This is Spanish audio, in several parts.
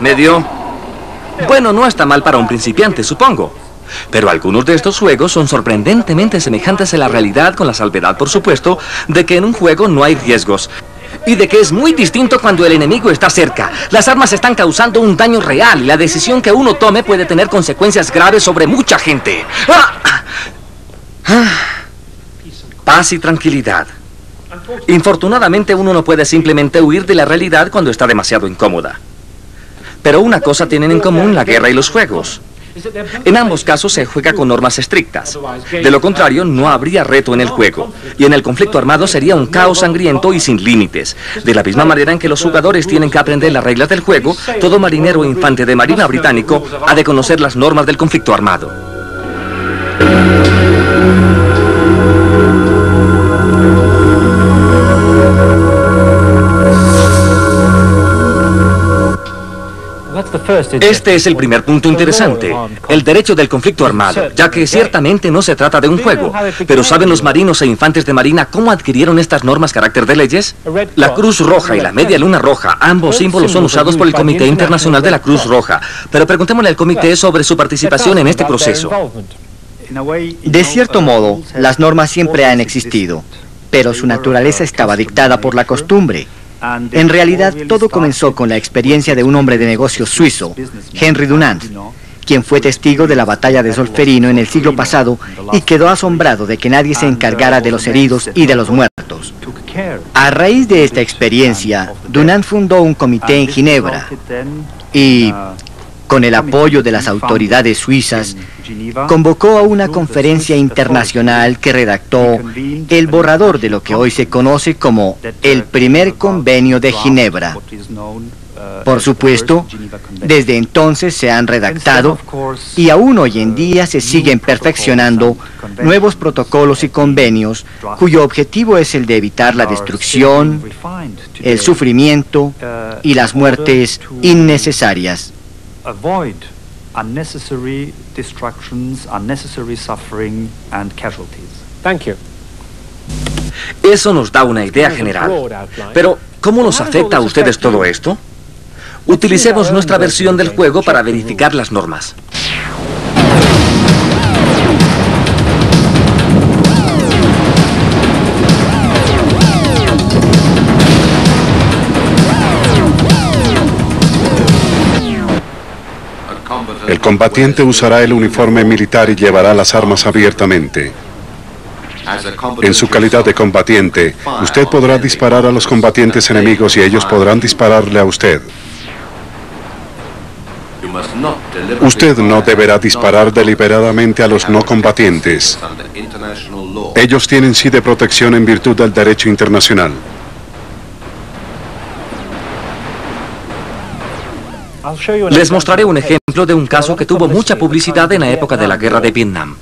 Medio. Bueno, no está mal para un principiante, supongo. Pero algunos de estos juegos son sorprendentemente semejantes a la realidad con la salvedad, por supuesto, de que en un juego no hay riesgos. Y de que es muy distinto cuando el enemigo está cerca. Las armas están causando un daño real y la decisión que uno tome puede tener consecuencias graves sobre mucha gente. ¡Ah! Ah. Paz y tranquilidad. Infortunadamente uno no puede simplemente huir de la realidad cuando está demasiado incómoda. Pero una cosa tienen en común la guerra y los juegos. En ambos casos se juega con normas estrictas. De lo contrario, no habría reto en el juego. Y en el conflicto armado sería un caos sangriento y sin límites. De la misma manera en que los jugadores tienen que aprender las reglas del juego, todo marinero e infante de marina británico ha de conocer las normas del conflicto armado. Este es el primer punto interesante, el derecho del conflicto armado, ya que ciertamente no se trata de un juego. Pero ¿saben los marinos e infantes de marina cómo adquirieron estas normas carácter de leyes? La Cruz Roja y la Media Luna Roja, ambos símbolos son usados por el Comité Internacional de la Cruz Roja. Pero preguntémosle al comité sobre su participación en este proceso. De cierto modo, las normas siempre han existido, pero su naturaleza estaba dictada por la costumbre. En realidad, todo comenzó con la experiencia de un hombre de negocios suizo, Henry Dunant, quien fue testigo de la batalla de Solferino en el siglo pasado y quedó asombrado de que nadie se encargara de los heridos y de los muertos. A raíz de esta experiencia, Dunant fundó un comité en Ginebra y, con el apoyo de las autoridades suizas, convocó a una conferencia internacional que redactó el borrador de lo que hoy se conoce como el primer convenio de Ginebra. Por supuesto, desde entonces se han redactado y aún hoy en día se siguen perfeccionando nuevos protocolos y convenios cuyo objetivo es el de evitar la destrucción, el sufrimiento y las muertes innecesarias unnecessary destructions, unnecessary suffering and casualties. Thank you. Eso nos da una idea general. Pero, ¿cómo nos afecta a ustedes todo esto? Utilicemos nuestra versión del juego para verificar las normas. El combatiente usará el uniforme militar y llevará las armas abiertamente. En su calidad de combatiente, usted podrá disparar a los combatientes enemigos y ellos podrán dispararle a usted. Usted no deberá disparar deliberadamente a los no combatientes. Ellos tienen sí de protección en virtud del derecho internacional. Les mostraré un ejemplo de un caso que tuvo mucha publicidad en la época de la guerra de Vietnam.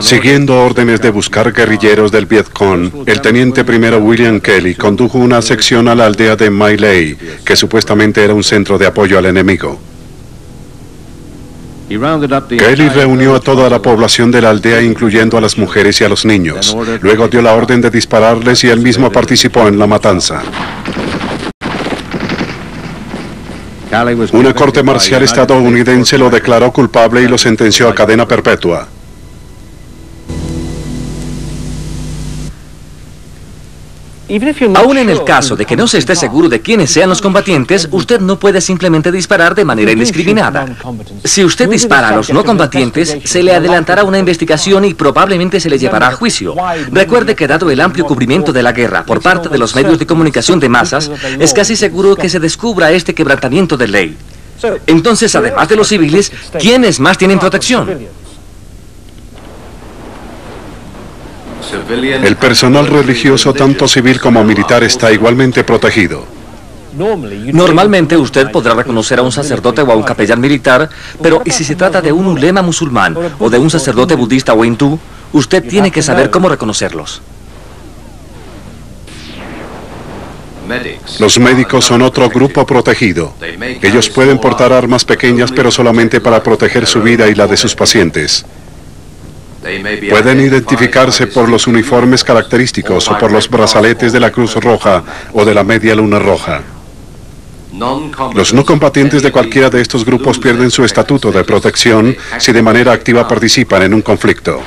Siguiendo órdenes de buscar guerrilleros del Vietcong, el teniente primero William Kelly condujo una sección a la aldea de Lai, que supuestamente era un centro de apoyo al enemigo. Kelly reunió a toda la población de la aldea, incluyendo a las mujeres y a los niños. Luego dio la orden de dispararles y él mismo participó en la matanza. Una corte marcial estadounidense lo declaró culpable y lo sentenció a cadena perpetua. Aún en el caso de que no se esté seguro de quiénes sean los combatientes, usted no puede simplemente disparar de manera indiscriminada. Si usted dispara a los no combatientes, se le adelantará una investigación y probablemente se le llevará a juicio. Recuerde que dado el amplio cubrimiento de la guerra por parte de los medios de comunicación de masas, es casi seguro que se descubra este quebrantamiento de ley. Entonces, además de los civiles, ¿quiénes más tienen protección? El personal religioso, tanto civil como militar, está igualmente protegido. Normalmente usted podrá reconocer a un sacerdote o a un capellán militar, pero ¿y si se trata de un ulema musulmán o de un sacerdote budista o hindú? Usted tiene que saber cómo reconocerlos. Los médicos son otro grupo protegido. Ellos pueden portar armas pequeñas, pero solamente para proteger su vida y la de sus pacientes. Pueden identificarse por los uniformes característicos o por los brazaletes de la Cruz Roja o de la Media Luna Roja. Los no combatientes de cualquiera de estos grupos pierden su estatuto de protección si de manera activa participan en un conflicto.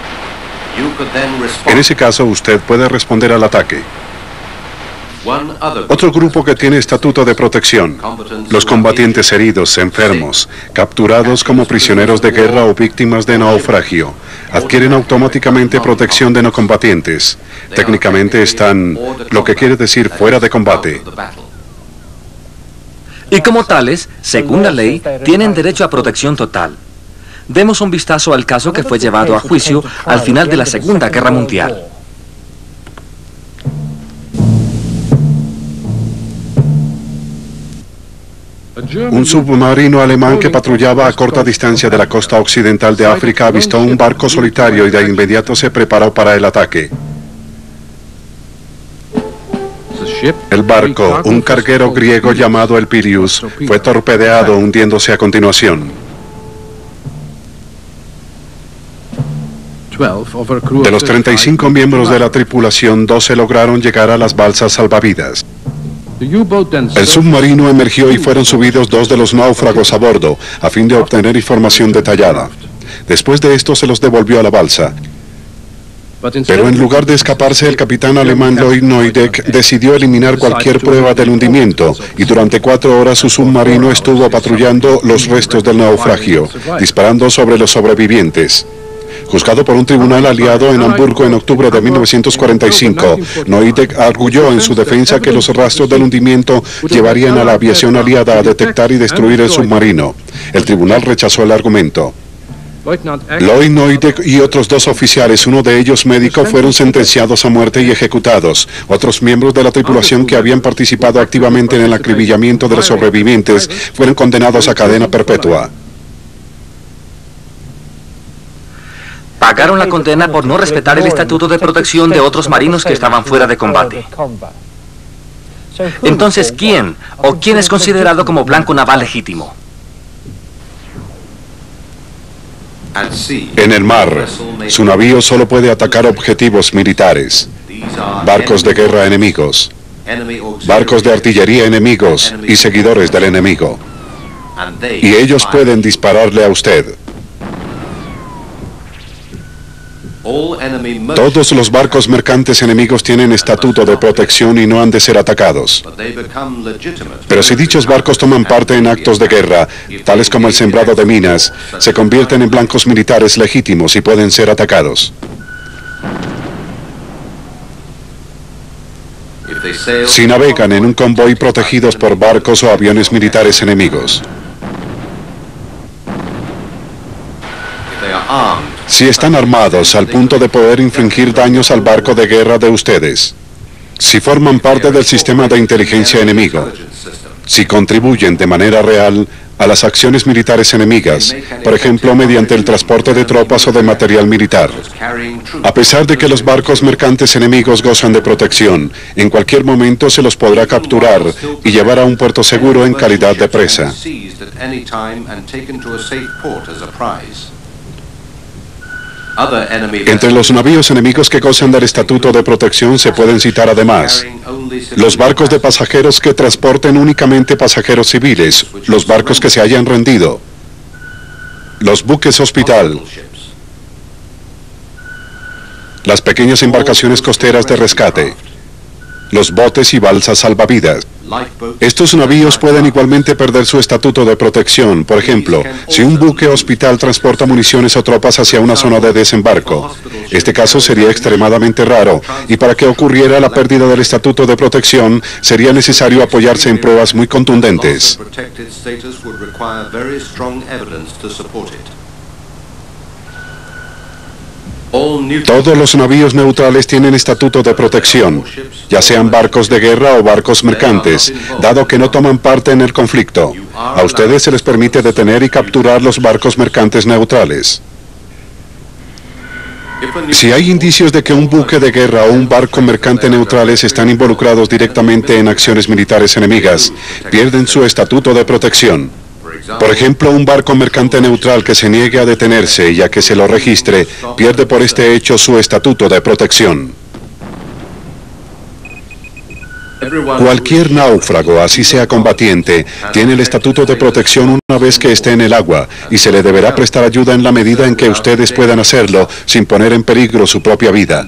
En ese caso, usted puede responder al ataque. Otro grupo que tiene estatuto de protección, los combatientes heridos, enfermos, capturados como prisioneros de guerra o víctimas de naufragio, adquieren automáticamente protección de no combatientes. Técnicamente están, lo que quiere decir, fuera de combate. Y como tales, según la ley, tienen derecho a protección total. Demos un vistazo al caso que fue llevado a juicio al final de la Segunda Guerra Mundial. Un submarino alemán que patrullaba a corta distancia de la costa occidental de África avistó un barco solitario y de inmediato se preparó para el ataque. El barco, un carguero griego llamado el Pirius, fue torpedeado hundiéndose a continuación. De los 35 miembros de la tripulación, 12 lograron llegar a las balsas salvavidas. El submarino emergió y fueron subidos dos de los náufragos a bordo, a fin de obtener información detallada. Después de esto se los devolvió a la balsa. Pero en lugar de escaparse, el capitán alemán Lloyd Neudek decidió eliminar cualquier prueba del hundimiento y durante cuatro horas su submarino estuvo patrullando los restos del naufragio, disparando sobre los sobrevivientes. Juzgado por un tribunal aliado en Hamburgo en octubre de 1945, Neudek arguyó en su defensa que los rastros del hundimiento llevarían a la aviación aliada a detectar y destruir el submarino. El tribunal rechazó el argumento. Lloyd Neudek y otros dos oficiales, uno de ellos médico, fueron sentenciados a muerte y ejecutados. Otros miembros de la tripulación que habían participado activamente en el acribillamiento de los sobrevivientes fueron condenados a cadena perpetua. Pagaron la condena por no respetar el estatuto de protección de otros marinos que estaban fuera de combate. Entonces, ¿quién o quién es considerado como blanco naval legítimo? En el mar, su navío solo puede atacar objetivos militares, barcos de guerra enemigos, barcos de artillería enemigos y seguidores del enemigo. Y ellos pueden dispararle a usted. Todos los barcos mercantes enemigos tienen estatuto de protección y no han de ser atacados. Pero si dichos barcos toman parte en actos de guerra, tales como el sembrado de minas, se convierten en blancos militares legítimos y pueden ser atacados. Si navegan en un convoy protegidos por barcos o aviones militares enemigos. Si están armados al punto de poder infligir daños al barco de guerra de ustedes, si forman parte del sistema de inteligencia enemigo, si contribuyen de manera real a las acciones militares enemigas, por ejemplo mediante el transporte de tropas o de material militar. A pesar de que los barcos mercantes enemigos gozan de protección, en cualquier momento se los podrá capturar y llevar a un puerto seguro en calidad de presa. Entre los navíos enemigos que gozan del estatuto de protección se pueden citar además los barcos de pasajeros que transporten únicamente pasajeros civiles, los barcos que se hayan rendido, los buques hospital, las pequeñas embarcaciones costeras de rescate, los botes y balsas salvavidas. Estos navíos pueden igualmente perder su estatuto de protección. Por ejemplo, si un buque hospital transporta municiones o tropas hacia una zona de desembarco. Este caso sería extremadamente raro y para que ocurriera la pérdida del estatuto de protección sería necesario apoyarse en pruebas muy contundentes. Todos los navíos neutrales tienen estatuto de protección, ya sean barcos de guerra o barcos mercantes, dado que no toman parte en el conflicto. A ustedes se les permite detener y capturar los barcos mercantes neutrales. Si hay indicios de que un buque de guerra o un barco mercante neutrales están involucrados directamente en acciones militares enemigas, pierden su estatuto de protección. Por ejemplo, un barco mercante neutral que se niegue a detenerse y a que se lo registre, pierde por este hecho su estatuto de protección. Cualquier náufrago, así sea combatiente, tiene el estatuto de protección una vez que esté en el agua y se le deberá prestar ayuda en la medida en que ustedes puedan hacerlo sin poner en peligro su propia vida.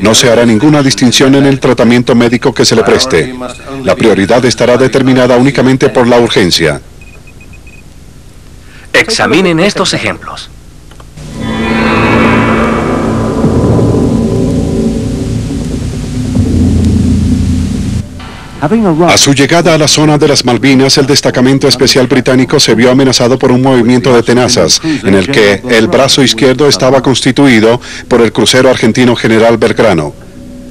No se hará ninguna distinción en el tratamiento médico que se le preste. La prioridad estará determinada únicamente por la urgencia. Examinen estos ejemplos. A su llegada a la zona de las Malvinas, el destacamento especial británico se vio amenazado por un movimiento de tenazas, en el que el brazo izquierdo estaba constituido por el crucero argentino General Belgrano.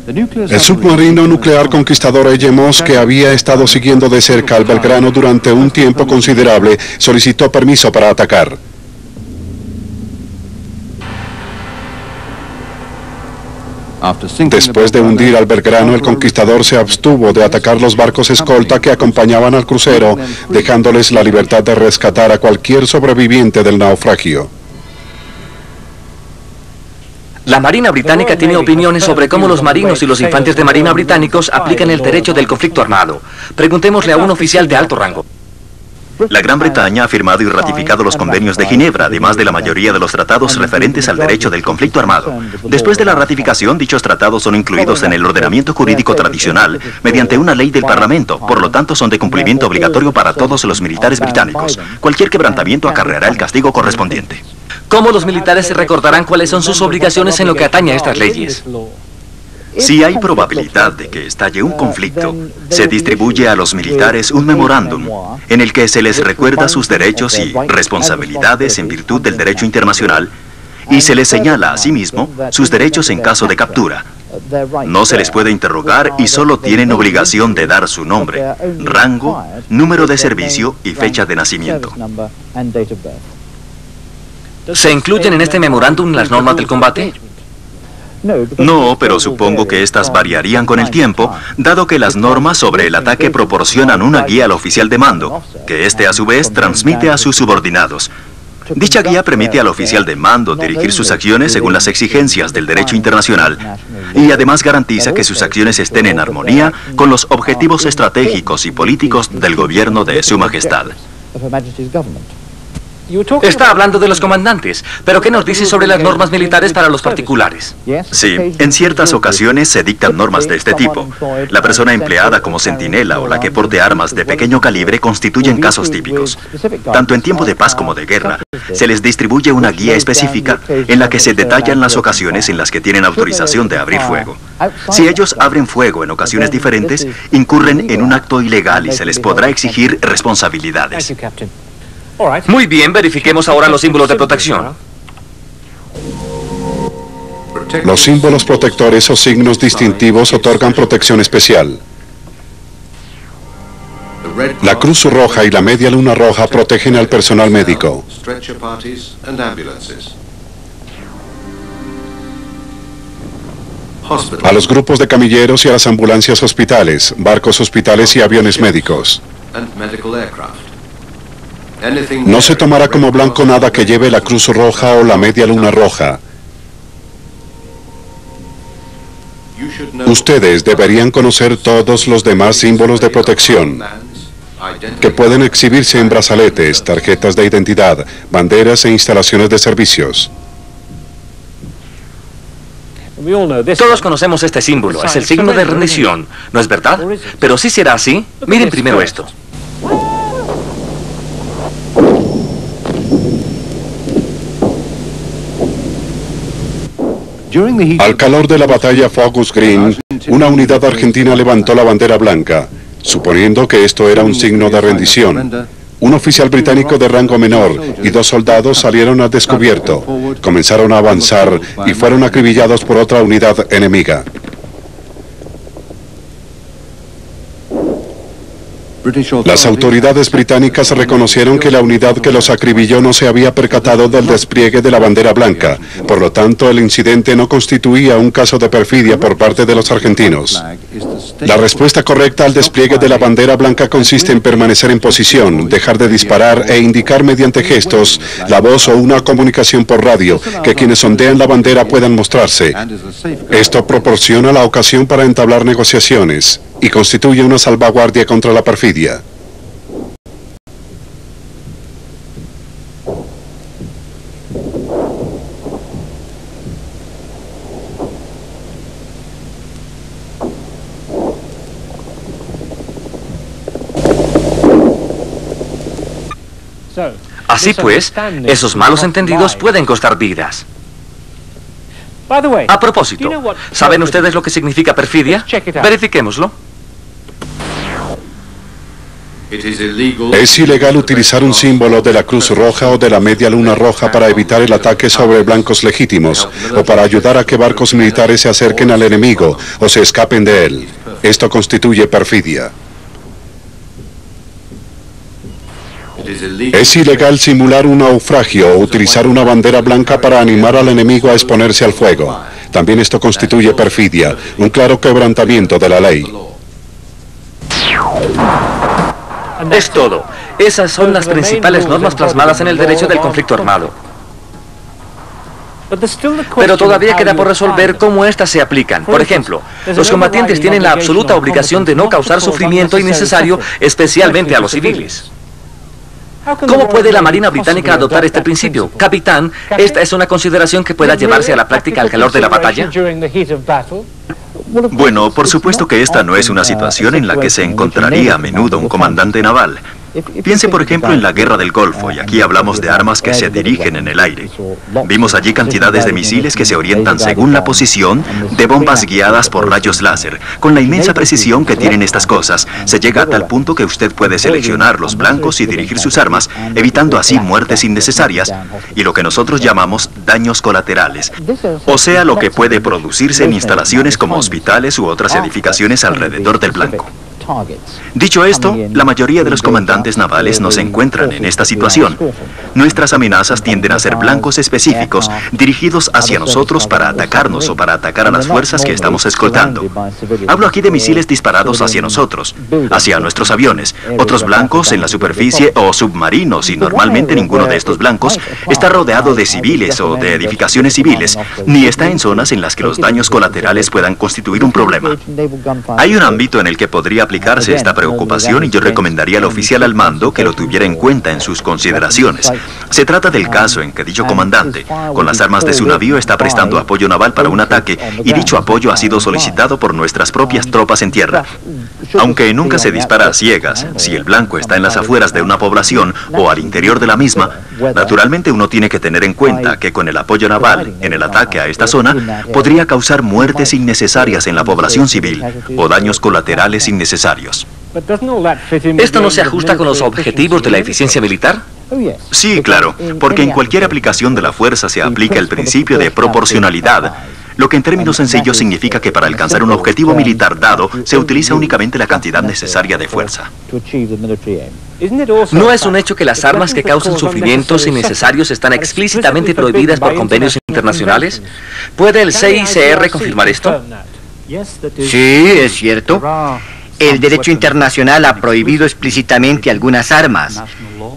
El submarino nuclear conquistador HMOS, que había estado siguiendo de cerca al Belgrano durante un tiempo considerable, solicitó permiso para atacar. Después de hundir al Belgrano, el conquistador se abstuvo de atacar los barcos escolta que acompañaban al crucero, dejándoles la libertad de rescatar a cualquier sobreviviente del naufragio. La Marina Británica tiene opiniones sobre cómo los marinos y los infantes de Marina británicos aplican el derecho del conflicto armado. Preguntémosle a un oficial de alto rango. La Gran Bretaña ha firmado y ratificado los convenios de Ginebra, además de la mayoría de los tratados referentes al derecho del conflicto armado. Después de la ratificación, dichos tratados son incluidos en el ordenamiento jurídico tradicional mediante una ley del Parlamento, por lo tanto son de cumplimiento obligatorio para todos los militares británicos. Cualquier quebrantamiento acarreará el castigo correspondiente. ¿Cómo los militares se recordarán cuáles son sus obligaciones en lo que atañe a estas leyes? Si hay probabilidad de que estalle un conflicto, se distribuye a los militares un memorándum en el que se les recuerda sus derechos y responsabilidades en virtud del derecho internacional y se les señala asimismo sus derechos en caso de captura. No se les puede interrogar y solo tienen obligación de dar su nombre, rango, número de servicio y fecha de nacimiento. ¿Se incluyen en este memorándum las normas del combate? No, pero supongo que estas variarían con el tiempo, dado que las normas sobre el ataque proporcionan una guía al oficial de mando, que éste a su vez transmite a sus subordinados. Dicha guía permite al oficial de mando dirigir sus acciones según las exigencias del derecho internacional y además garantiza que sus acciones estén en armonía con los objetivos estratégicos y políticos del gobierno de Su Majestad. Está hablando de los comandantes, pero ¿qué nos dice sobre las normas militares para los particulares? Sí, en ciertas ocasiones se dictan normas de este tipo. La persona empleada como centinela o la que porte armas de pequeño calibre constituyen casos típicos. Tanto en tiempo de paz como de guerra, se les distribuye una guía específica en la que se detallan las ocasiones en las que tienen autorización de abrir fuego. Si ellos abren fuego en ocasiones diferentes, incurren en un acto ilegal y se les podrá exigir responsabilidades. Muy bien, verifiquemos ahora los símbolos de protección. Los símbolos protectores o signos distintivos otorgan protección especial. La Cruz Roja y la Media Luna Roja protegen al personal médico. A los grupos de camilleros y a las ambulancias hospitales, barcos hospitales y aviones médicos. No se tomará como blanco nada que lleve la Cruz Roja o la Media Luna Roja. Ustedes deberían conocer todos los demás símbolos de protección que pueden exhibirse en brazaletes, tarjetas de identidad, banderas e instalaciones de servicios. Todos conocemos este símbolo, es el signo de rendición, ¿no es verdad? Pero si será así, miren primero esto. Al calor de la batalla Focus Green, una unidad argentina levantó la bandera blanca, suponiendo que esto era un signo de rendición. Un oficial británico de rango menor y dos soldados salieron al descubierto, comenzaron a avanzar y fueron acribillados por otra unidad Las autoridades británicas reconocieron que la unidad que los acribilló no se había percatado del despliegue de la bandera blanca. Por lo tanto, el incidente no constituía un caso de perfidia por parte de los argentinos. La respuesta correcta al despliegue de la bandera blanca consiste en permanecer en posición, dejar de disparar e indicar mediante gestos, la voz o una comunicación por radio que quienes sondean la bandera puedan mostrarse. Esto proporciona la ocasión para entablar negociaciones y constituye una salvaguardia contra la perfidia. Así pues, esos malos entendidos pueden costar vidas. A propósito, ¿saben ustedes lo que significa perfidia? Verifiquémoslo. Es ilegal utilizar un símbolo de la Cruz Roja o de la Media Luna Roja para evitar el ataque sobre blancos legítimos o para ayudar a que barcos militares se acerquen al enemigo o se escapen de él. Esto constituye perfidia. Es ilegal simular un naufragio o utilizar una bandera blanca para animar al enemigo a exponerse al fuego. También esto constituye perfidia, un claro quebrantamiento de la ley. Es todo. Esas son las principales normas plasmadas en el derecho del conflicto armado. Pero todavía queda por resolver cómo éstas se aplican. Por ejemplo, los combatientes tienen la absoluta obligación de no causar sufrimiento innecesario, especialmente a los civiles. ¿Cómo puede la Marina Británica adoptar este principio? Capitán, ¿esta es una consideración que pueda llevarse a la práctica al calor de la batalla? Bueno, por supuesto que esta no es una situación en la que se encontraría a menudo un comandante naval. Piense por ejemplo en la guerra del Golfo, y aquí hablamos de armas que se dirigen en el aire. Vimos allí cantidades de misiles que se orientan según la posición de bombas guiadas por rayos láser. Con la inmensa precisión que tienen estas cosas, se llega a tal punto que usted puede seleccionar los blancos y dirigir sus armas, evitando así muertes innecesarias y lo que nosotros llamamos daños colaterales, o sea, lo que puede producirse en instalaciones como hospitales u otras edificaciones alrededor del blanco. Dicho esto, la mayoría de los comandantes navales no se encuentran en esta situación. Nuestras amenazas tienden a ser blancos específicos dirigidos hacia nosotros para atacarnos o para atacar a las fuerzas que estamos escoltando. Hablo aquí de misiles disparados hacia nosotros, hacia nuestros aviones, otros blancos en la superficie o submarinos y normalmente ninguno de estos blancos está rodeado de civiles o de edificaciones civiles, ni está en zonas en las que los daños colaterales puedan constituir un problema. Hay un ámbito en el que podría esta preocupación y yo recomendaría al oficial al mando que lo tuviera en cuenta en sus consideraciones. Se trata del caso en que dicho comandante, con las armas de su navío, está prestando apoyo naval para un ataque y dicho apoyo ha sido solicitado por nuestras propias tropas en tierra. Aunque nunca se dispara a ciegas, si el blanco está en las afueras de una población o al interior de la misma, naturalmente uno tiene que tener en cuenta que con el apoyo naval en el ataque a esta zona podría causar muertes innecesarias en la población civil o daños colaterales innecesarios ¿Esto no se ajusta con los objetivos de la eficiencia militar? Sí, claro, porque en cualquier aplicación de la fuerza se aplica el principio de proporcionalidad, lo que en términos sencillos significa que para alcanzar un objetivo militar dado se utiliza únicamente la cantidad necesaria de fuerza. ¿No es un hecho que las armas que causan sufrimientos innecesarios están explícitamente prohibidas por convenios internacionales? ¿Puede el CICR confirmar esto? Sí, es cierto. El derecho internacional ha prohibido explícitamente algunas armas.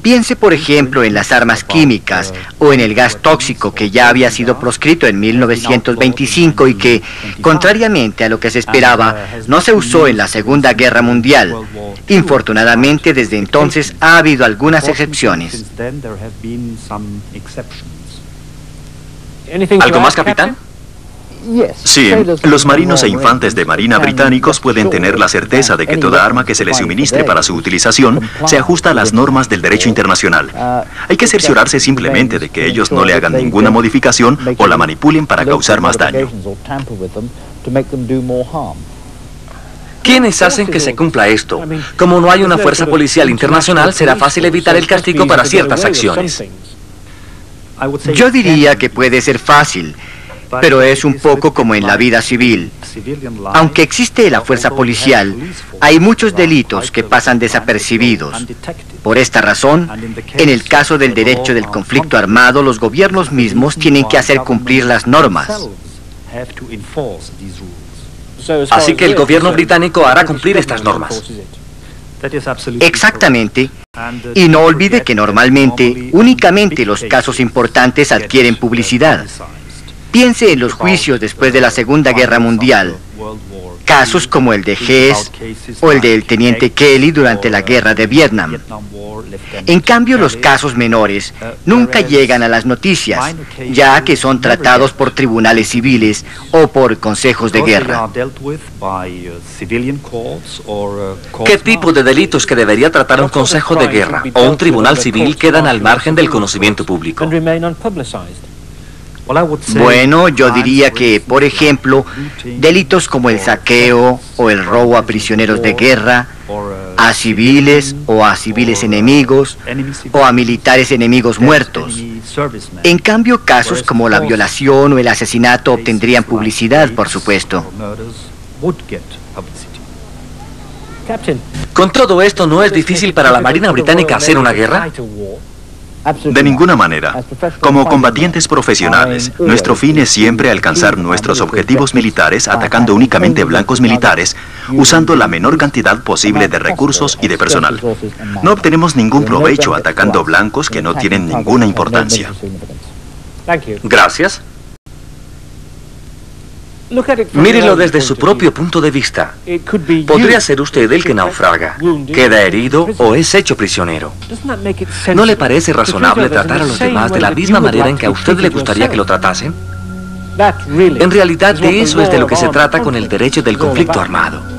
Piense, por ejemplo, en las armas químicas o en el gas tóxico que ya había sido proscrito en 1925 y que, contrariamente a lo que se esperaba, no se usó en la Segunda Guerra Mundial. Infortunadamente, desde entonces ha habido algunas excepciones. ¿Algo más, capitán? Sí, los marinos e infantes de marina británicos pueden tener la certeza de que toda arma que se les suministre para su utilización se ajusta a las normas del derecho internacional. Hay que cerciorarse simplemente de que ellos no le hagan ninguna modificación o la manipulen para causar más daño. ¿Quiénes hacen que se cumpla esto? Como no hay una fuerza policial internacional, será fácil evitar el castigo para ciertas acciones. Yo diría que puede ser fácil, pero es un poco como en la vida civil. Aunque existe la fuerza policial, hay muchos delitos que pasan desapercibidos. Por esta razón, en el caso del derecho del conflicto armado, los gobiernos mismos tienen que hacer cumplir las normas. Así que el gobierno británico hará cumplir estas normas. Exactamente. Y no olvide que normalmente únicamente los casos importantes adquieren publicidad. Piense en los juicios después de la Segunda Guerra Mundial. Casos como el de Hess o el del teniente Kelly durante la guerra de Vietnam. En cambio, los casos menores nunca llegan a las noticias, ya que son tratados por tribunales civiles o por consejos de guerra. ¿Qué tipo de delitos que debería tratar un consejo de guerra o un tribunal civil quedan al margen del conocimiento público? Bueno, yo diría que, por ejemplo, delitos como el saqueo o el robo a prisioneros de guerra, a civiles o a civiles enemigos o a militares enemigos muertos. En cambio, casos como la violación o el asesinato obtendrían publicidad, por supuesto. Con todo esto, ¿no es difícil para la Marina Británica hacer una guerra? De ninguna manera. Como combatientes profesionales, nuestro fin es siempre alcanzar nuestros objetivos militares atacando únicamente blancos militares, usando la menor cantidad posible de recursos y de personal. No obtenemos ningún provecho atacando blancos que no tienen ninguna importancia. Gracias. Mírelo desde su propio punto de vista. Podría ser usted el que naufraga, queda herido o es hecho prisionero. ¿No le parece razonable tratar a los demás de la misma manera en que a usted le gustaría que lo tratasen? En realidad de eso es de lo que se trata con el derecho del conflicto armado.